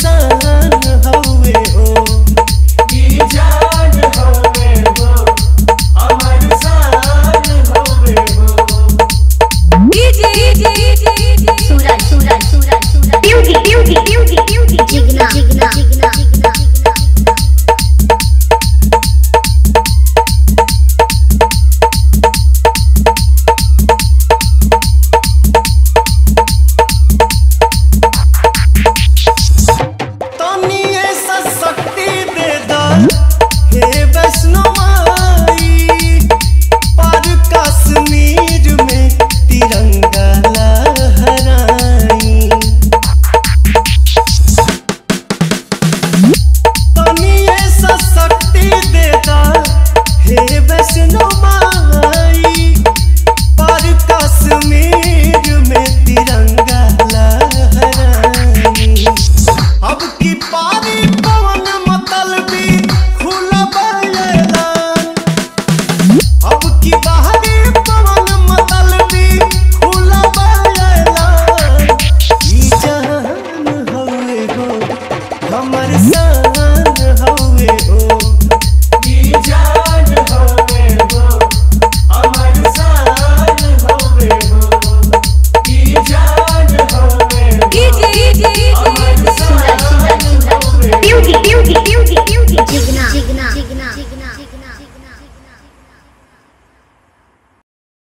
sun.